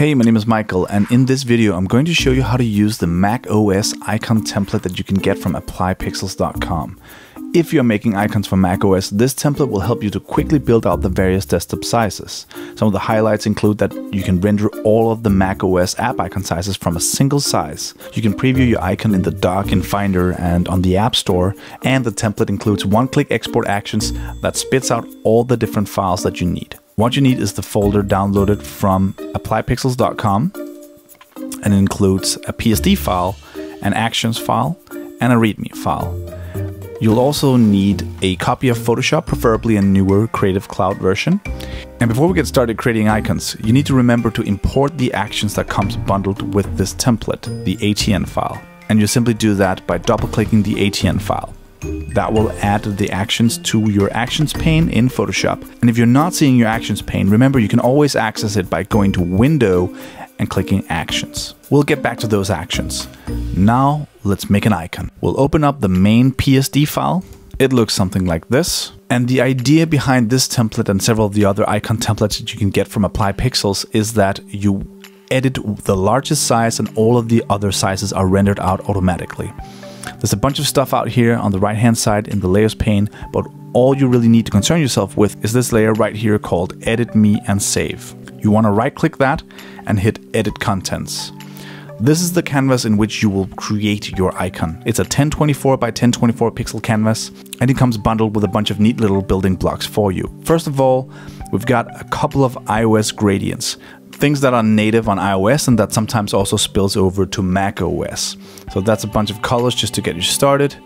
Hey, my name is Michael, and in this video I'm going to show you how to use the Mac OS icon template that you can get from applypixels.com. If you're making icons for macOS, this template will help you to quickly build out the various desktop sizes. Some of the highlights include that you can render all of the macOS app icon sizes from a single size. You can preview your icon in the dock in Finder and on the App Store, and the template includes one-click export actions that spits out all the different files that you need. What you need is the folder downloaded from applypixels.com and includes a PSD file, an actions file, and a README file. You'll also need a copy of Photoshop, preferably a newer Creative Cloud version. And before we get started creating icons, you need to remember to import the actions that comes bundled with this template, the ATN file. And you simply do that by double-clicking the ATN file. That will add the actions to your actions pane in Photoshop. And if you're not seeing your actions pane, remember you can always access it by going to Window and clicking Actions. We'll get back to those actions. Now let's make an icon. We'll open up the main PSD file. It looks something like this. And the idea behind this template and several of the other icon templates that you can get from Apply Pixels is that you edit the largest size and all of the other sizes are rendered out automatically. There's a bunch of stuff out here on the right hand side in the layers pane, but all you really need to concern yourself with is this layer right here called edit me and save. You want to right click that and hit edit contents. This is the canvas in which you will create your icon. It's a 1024 by 1024 pixel canvas and it comes bundled with a bunch of neat little building blocks for you. First of all, we've got a couple of iOS gradients things that are native on iOS and that sometimes also spills over to Mac OS. So that's a bunch of colors just to get you started.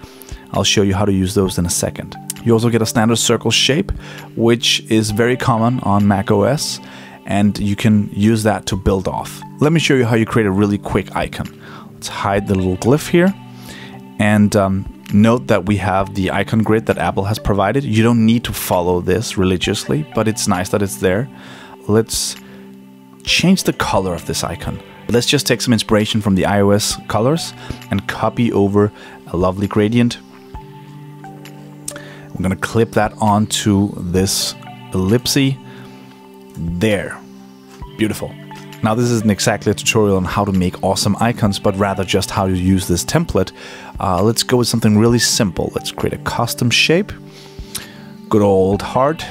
I'll show you how to use those in a second. You also get a standard circle shape, which is very common on Mac OS, and you can use that to build off. Let me show you how you create a really quick icon. Let's hide the little glyph here. And um, note that we have the icon grid that Apple has provided. You don't need to follow this religiously, but it's nice that it's there. Let's change the color of this icon. Let's just take some inspiration from the iOS colors and copy over a lovely gradient. I'm gonna clip that onto this ellipse. There. Beautiful. Now this isn't exactly a tutorial on how to make awesome icons, but rather just how to use this template. Uh, let's go with something really simple. Let's create a custom shape. Good old heart.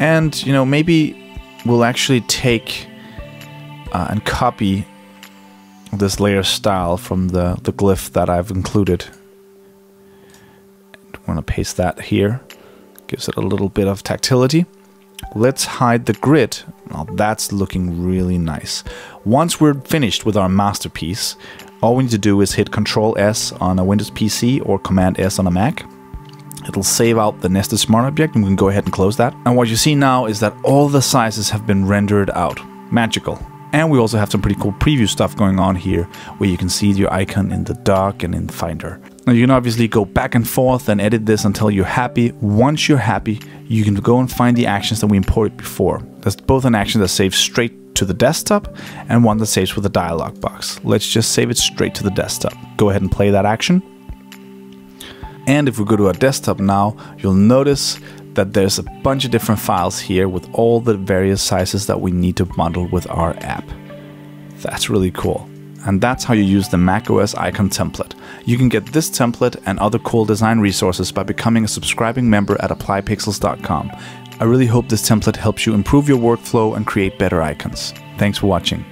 And, you know, maybe we'll actually take uh, and copy this layer style from the, the glyph that I've included. I'm going to paste that here. Gives it a little bit of tactility. Let's hide the grid. Now that's looking really nice. Once we're finished with our masterpiece, all we need to do is hit Control S on a Windows PC or Command S on a Mac. It'll save out the nested smart object and we can go ahead and close that. And what you see now is that all the sizes have been rendered out. Magical. And we also have some pretty cool preview stuff going on here, where you can see your icon in the dock and in Finder. Now you can obviously go back and forth and edit this until you're happy. Once you're happy, you can go and find the actions that we imported before. There's both an action that saves straight to the desktop and one that saves with a dialog box. Let's just save it straight to the desktop. Go ahead and play that action. And if we go to our desktop now, you'll notice that there's a bunch of different files here with all the various sizes that we need to bundle with our app. That's really cool. And that's how you use the macOS icon template. You can get this template and other cool design resources by becoming a subscribing member at applypixels.com. I really hope this template helps you improve your workflow and create better icons. Thanks for watching.